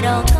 don't